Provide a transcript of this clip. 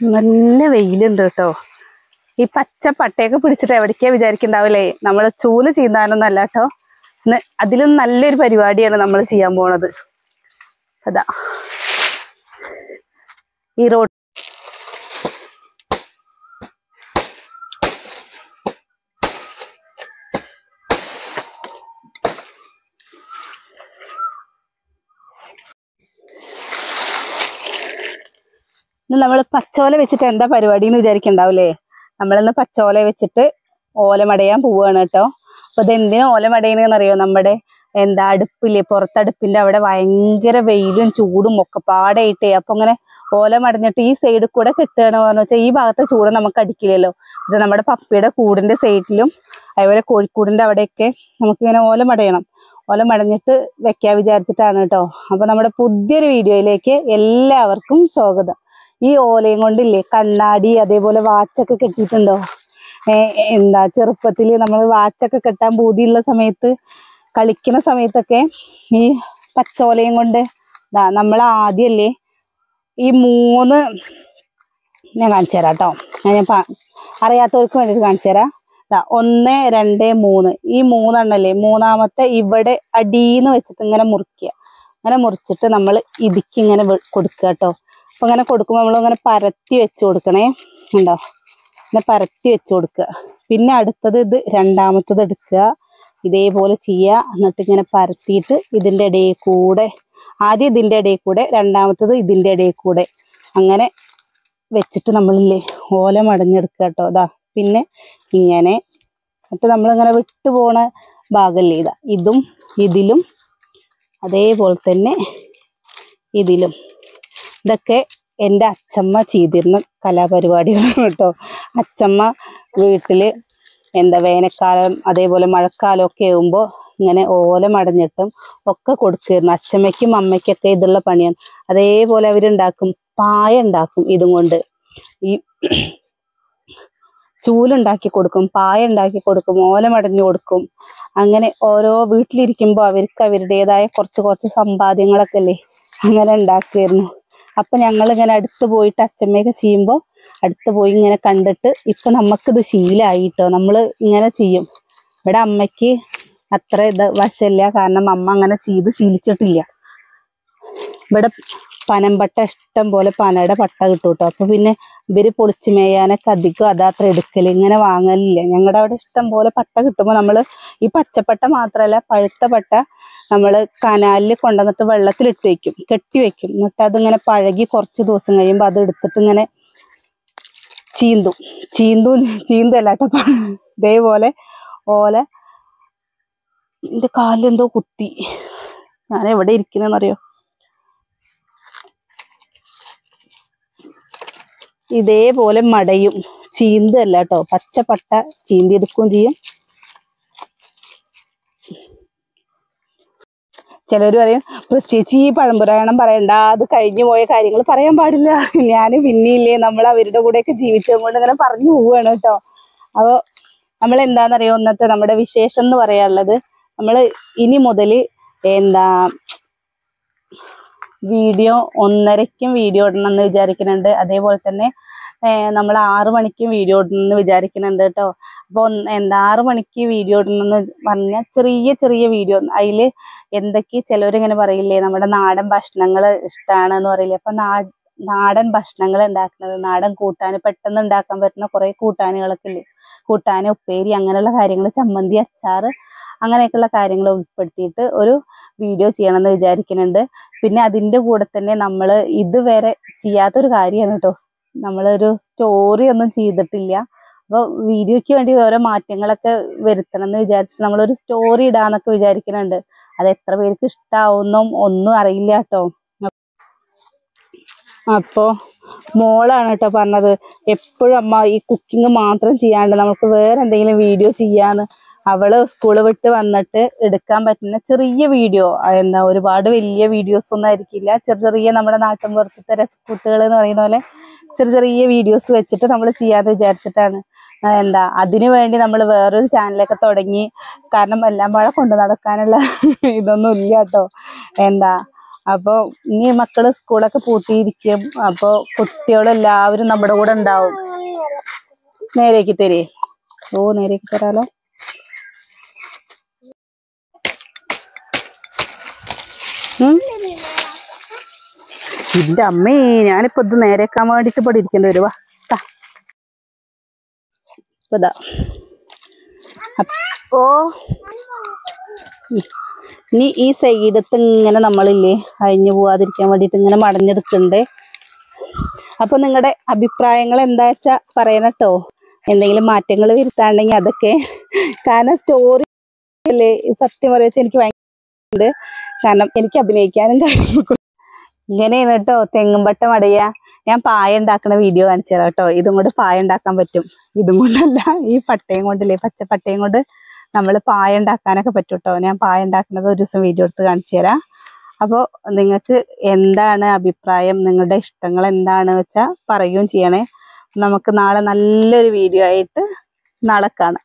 നല്ല വെയിലുണ്ട് കേട്ടോ. ഈ പച്ച പട്ടയൊക്കെ പിടിച്ചിട്ട് എവിടേക്കാ വിചാരിക്കണ്ടാവില്ലേ നമ്മൾ ചൂൽ ചീന്താനൊന്നല്ല കേട്ടോ. അതിലും നല്ലൊരു പരിപാടിയാണ് നമ്മൾ ചെയ്യാൻ പോണത്. അതാ. ഈ റോഡ് നമ്മൾ പച്ചോല വെച്ചിട്ട് എന്താ പരിപാടി എന്ന് വിചാരിക്കണ്ടാവില്ലേ നമ്മളിന്ന് പച്ചോല വെച്ചിട്ട് ഓലമടയാൻ പോവുകയാണ് കേട്ടോ അപ്പൊ ഇത് ഓലമടയണെന്നറിയോ? നമ്മുടെ എന്താ അടുപ്പില്ലേ? പുറത്തടുപ്പിന്റെ അവിടെ ഭയങ്കര വെയിലും ചൂടും ഒക്കെ പാടായിട്ടേ അപ്പൊ ഇങ്ങനെ ഓലമടഞ്ഞിട്ട് ഈ സൈഡിൽ കൂടെ കെട്ടുകയാണ് പറഞ്ഞു വെച്ചാൽ ഈ ഭാഗത്തെ ചൂട് നമുക്ക് അടിക്കില്ലല്ലോ. ഇത് നമ്മുടെ പപ്പിയുടെ കൂടിന്റെ സൈഡിലും അതുപോലെ കോഴിക്കൂടിന്റെ അവിടെയൊക്കെ നമുക്കിങ്ങനെ ഓല മടയണം. ഓല മടഞ്ഞിട്ട് വെക്കാൻ വിചാരിച്ചിട്ടാണ് കേട്ടോ അപ്പൊ നമ്മുടെ പുതിയൊരു വീഡിയോയിലേക്ക് എല്ലാവർക്കും സ്വാഗതം. ഈ ഓലയും കൊണ്ടില്ലേ കണ്ണാടി അതേപോലെ വാച്ചൊക്കെ കെട്ടിയിട്ടുണ്ടോ? എന്താ ചെറുപ്പത്തിൽ നമ്മൾ വാച്ചൊക്കെ കെട്ടാൻ പൂതിയുള്ള സമയത്ത് കളിക്കുന്ന സമയത്തൊക്കെ ഈ പച്ചോലയും കൊണ്ട് നമ്മൾ ആദ്യമല്ലേ ഈ മൂന്ന് ഞാൻ കാണിച്ചു തരാം കേട്ടോ ഞാൻ അറിയാത്തവർക്ക് വേണ്ടിയിട്ട് കാണിച്ചു തരാം. ഒന്ന് രണ്ട് മൂന്ന്. ഈ മൂന്നെണ്ണല്ലേ മൂന്നാമത്തെ ഇവിടെ അടീന്ന് വെച്ചിട്ട് ഇങ്ങനെ മുറിക്കുക. അങ്ങനെ മുറിച്ചിട്ട് നമ്മൾ ഇതിക്ക് ഇങ്ങനെ കൊടുക്കുക കേട്ടോ അപ്പൊ ഇങ്ങനെ കൊടുക്കുമ്പോൾ നമ്മൾ ഇങ്ങനെ പരത്തി വെച്ച് കൊടുക്കണേ. ഉണ്ടോ ഇങ്ങനെ പരത്തി വെച്ച് കൊടുക്കുക പിന്നെ അടുത്തത് ഇത് രണ്ടാമത്തത് എടുക്കുക ഇതേപോലെ ചെയ്യുക എന്നിട്ട് ഇങ്ങനെ പരത്തിയിട്ട് ഇതിന്റെ ഇടയിൽ കൂടെ ആദ്യം ഇതിന്റെ ഇടയിൽ കൂടെ രണ്ടാമത്തത് ഇതിന്റെ ഇടയിൽ കൂടെ അങ്ങനെ വെച്ചിട്ട് നമ്മളില്ലേ ഓല മടഞ്ഞെടുക്കുക കേട്ടോ. അതാ പിന്നെ ഇങ്ങനെ. എന്നിട്ട് നമ്മളിങ്ങനെ വിട്ടു പോണ ഭാഗമല്ലേ ഇതാ. ഇതും ഇതിലും അതേപോലെ തന്നെ ഇതിലും. ഇതൊക്കെ എന്റെ അച്ചമ്മ ചെയ്തിരുന്ന കലാപരിപാടികളാണ് കേട്ടോ. അച്ചമ്മ വീട്ടിൽ എന്താ വേനൽക്കാലം അതേപോലെ മഴക്കാലം ഒക്കെ ആകുമ്പോൾ ഇങ്ങനെ ഓല മടഞ്ഞിട്ടും ഒക്കെ കൊടുക്കുമായിരുന്നു അച്ചമ്മയ്ക്കും അമ്മയ്ക്കൊക്കെ ഇതുള്ള പണിയാണ്. അതേപോലെ അവരുണ്ടാക്കും പായ ഉണ്ടാക്കും ഇതും കൊണ്ട്. ഈ ചൂലുണ്ടാക്കി കൊടുക്കും പായ ഉണ്ടാക്കി കൊടുക്കും ഓല മടഞ്ഞു കൊടുക്കും. അങ്ങനെ ഓരോ വീട്ടിലിരിക്കുമ്പോൾ അവർക്ക് അവരുടേതായ കുറച്ച് കുറച്ച് സമ്പാദ്യങ്ങളൊക്കെ അല്ലേ? അങ്ങനെ ഉണ്ടാക്കുമായിരുന്നു അപ്പൊ ഞങ്ങൾ ഇങ്ങനെ അടുത്ത് പോയിട്ട് അച്ചമ്മയൊക്കെ ചെയ്യുമ്പോൾ അടുത്ത് പോയി ഇങ്ങനെ കണ്ടിട്ട് ഇപ്പൊ നമുക്കിത് ശീലമായിട്ടോ നമ്മൾ ഇങ്ങനെ ചെയ്യും. ഇവിടെ അമ്മയ്ക്ക് അത്ര ഇത് വശമില്ല. കാരണം അമ്മ അങ്ങനെ ചെയ്ത് ശീലിച്ചിട്ടില്ല. ഇവിടെ പനമ്പട്ട ഇഷ്ടം പോലെ പനയുടെ പട്ട കിട്ടും കേട്ടോ അപ്പൊ പിന്നെ ഇവർ പൊളിച്ചു മേയാനൊക്കെ അധികം അതാത്ര എടുക്കൽ. ഇങ്ങനെ വാങ്ങലില്ല. ഞങ്ങളുടെ അവിടെ ഇഷ്ടം പോലെ പട്ട കിട്ടുമ്പോൾ നമ്മൾ ഈ പച്ചപ്പട്ട മാത്രമല്ല പഴുത്ത പട്ട നമ്മൾ കനാലിൽ കൊണ്ടുവന്നിട്ട് വെള്ളത്തിലിട്ട് വെക്കും കെട്ടി വെക്കും. എന്നിട്ട് അതിങ്ങനെ പഴകി കുറച്ച് ദിവസം കഴിയുമ്പോൾ അത് എടുത്തിട്ട് ഇങ്ങനെ ചീന്തും. ചീന്തും ചീന്തല്ല കേട്ടോ. ഇതേപോലെ ഓലെ എന്റെ കാലിലെന്തോ കുത്തി. ഞാൻ എവിടെ ഇരിക്കണെന്നറിയോ? ഇതേപോലെ മടയും. ചീന്തല്ല കേട്ടോ. പച്ചപ്പട്ട ചീന്തി എടുക്കുകയും ചെയ്യും. ചിലർ പറയും പ്രത്യേകിച്ച് ഈ പഴംപുരായണം പറയണ്ട അത് കഴിഞ്ഞു പോയ കാര്യങ്ങൾ പറയാൻ പാടില്ല. ഞാൻ പിന്നെയില്ലേ നമ്മൾ അവരുടെ കൂടെയൊക്കെ ജീവിച്ചത് കൊണ്ട് ഇങ്ങനെ പറഞ്ഞു പോവുകയാണ് കേട്ടോ. അപ്പോൾ നമ്മൾ എന്താണെന്നറിയോ ഇന്നത്തെ നമ്മുടെ വിശേഷം എന്ന് പറയാനുള്ളത് നമ്മൾ ഇനി മുതൽ എന്താ വീഡിയോ ഒന്നരയ്ക്കും വീഡിയോ ഇടണം എന്ന് വിചാരിക്കുന്നുണ്ട്. അതേപോലെ തന്നെ നമ്മൾ ആറ് മണിക്ക് വീഡിയോ ഇടണം എന്ന് വിചാരിക്കുന്നുണ്ട് കേട്ടോ അപ്പോൾ എന്താ ആറ് മണിക്ക് വീഡിയോ ഇടണം എന്ന് പറഞ്ഞാൽ ചെറിയ ചെറിയ വീഡിയോ. അതിൽ എന്തൊക്കെ ചിലവരിങ്ങനെ പറയില്ലേ നമ്മുടെ നാടൻ ഭക്ഷണങ്ങൾ ഇഷ്ടമാണ് എന്ന് പറയില്ലേ? അപ്പൊ നാടൻ ഭക്ഷണങ്ങൾ ഉണ്ടാക്കുന്നത് നാടൻ കൂട്ടാൻ പെട്ടെന്ന് ഉണ്ടാക്കാൻ പറ്റുന്ന കുറേ കൂട്ടാനുകളൊക്കെ ഇല്ലേ? കൂട്ടാൻ ഉപ്പേരി അങ്ങനെയുള്ള കാര്യങ്ങൾ ചമ്മന്തി അച്ചാറ് അങ്ങനെയൊക്കെയുള്ള കാര്യങ്ങൾ ഉൾപ്പെടുത്തിയിട്ട് ഒരു വീഡിയോ ചെയ്യണമെന്ന് വിചാരിക്കുന്നുണ്ട് പിന്നെ അതിന്റെ കൂടെ തന്നെ നമ്മൾ ഇതുവരെ ചെയ്യാത്തൊരു കാര്യമാണ് കേട്ടോ നമ്മളൊരു സ്റ്റോറി ഒന്നും ചെയ്തിട്ടില്ല. അപ്പോൾ വീഡിയോയ്ക്ക് വേണ്ടി ഓരോ മാറ്റങ്ങളൊക്കെ വരുത്തണം എന്ന് വിചാരിച്ചിട്ട് നമ്മളൊരു സ്റ്റോറി ഇടാന്നൊക്കെ വിചാരിക്കുന്നുണ്ട് അത് എത്ര പേർക്ക് ഇഷ്ടാവുന്നും ഒന്നും അറിയില്ല കേട്ടോ അപ്പോ മോളാണ് കേട്ടോ പറഞ്ഞത് എപ്പോഴും അമ്മ ഈ കുക്കിംഗ് മാത്രം ചെയ്യാണ്ട് നമുക്ക് വേറെ എന്തെങ്കിലും വീഡിയോ ചെയ്യാന്ന്. അവൾ സ്കൂൾ വിട്ട് വന്നിട്ട് എടുക്കാൻ പറ്റുന്ന ചെറിയ വീഡിയോ എന്താ ഒരുപാട് വലിയ വീഡിയോസ് ഒന്നും ആയിരിക്കില്ല. ചെറിയ ചെറിയ നമ്മുടെ നാട്ടിൻ പുറത്തത്തെ രസക്കൂട്ടുകൾ എന്ന് പറയുന്ന പോലെ ചെറിയ ചെറിയ വീഡിയോസ് വെച്ചിട്ട് നമ്മൾ ചെയ്യാന്ന് വിചാരിച്ചിട്ടാണ്. എന്താ അതിനു വേണ്ടി നമ്മൾ വേറൊരു ചാനലൊക്കെ തുടങ്ങി. കാരണം എല്ലാം പാടെ കൊണ്ടു നടക്കാനുള്ള ഇതൊന്നും ഇല്ല കേട്ടോ എന്താ അപ്പൊ ഇനി മക്കൾ സ്കൂളൊക്കെ പൂട്ടിയിരിക്കും. അപ്പൊ കുട്ടികളെല്ലാവരും നമ്മുടെ കൂടെ ഉണ്ടാവും. നേരേക്ക് തരേ. ഓ നേരേക്ക് തരാലോ. ഉം. എന്റെ അമ്മേ ഞാനിപ്പോ ഇത് നേരേക്കാൻ വേണ്ടിട്ട് ഇവിടെ ഇരിക്കേണ്ടി വരുവാ ഇതാ. അപ്പോ ഇനി ഈ സൈഡത്ത് ഇങ്ങനെ നമ്മളില്ലേ അഴിഞ്ഞു പോവാതിരിക്കാൻ വേണ്ടിട്ട് ഇങ്ങനെ മടഞ്ഞെടുക്കണ്ടേ? അപ്പൊ നിങ്ങളുടെ അഭിപ്രായങ്ങൾ എന്താ വെച്ചാ പറയണട്ടോ? എന്തെങ്കിലും മാറ്റങ്ങൾ വരുത്താണ്ടെങ്കിൽ അതൊക്കെ. കാരണം സ്റ്റോറി അല്ലേ സത്യം പറയാ എനിക്ക് ഭയങ്കര കാരണം എനിക്ക് അഭിനയിക്കാനും കാര്യങ്ങളൊക്കെ ഇങ്ങനെയാണ് കേട്ടോ. തെങ്ങുംപട്ടം അടയ. ഞാൻ പായ ഉണ്ടാക്കുന്ന വീഡിയോ കാണിച്ചു തരാം കേട്ടോ. ഇതും കൊണ്ട് പായ ഉണ്ടാക്കാൻ പറ്റും. ഇതും കൊണ്ടല്ല ഈ പട്ടയും കൊണ്ടല്ലേ പച്ച പട്ടയും കൊണ്ട് നമ്മൾ പായ ഉണ്ടാക്കാനൊക്കെ പറ്റും കേട്ടോ. ഞാൻ പായ ഉണ്ടാക്കുന്നത് ഒരു ദിവസം വീഡിയോ എടുത്ത് കാണിച്ചു തരാം. അപ്പോൾ നിങ്ങൾക്ക് എന്താണ് അഭിപ്രായം? നിങ്ങളുടെ ഇഷ്ടങ്ങൾ എന്താണ് വെച്ചാൽ പറയുകയും ചെയ്യണേ. നമുക്ക് നാളെ നല്ലൊരു വീഡിയോ ആയിട്ട് നാളെ കാണാം.